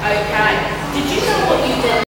Okay. Did you know what you did?